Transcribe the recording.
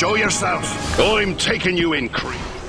Show yourself. I'm taking you in, Creed.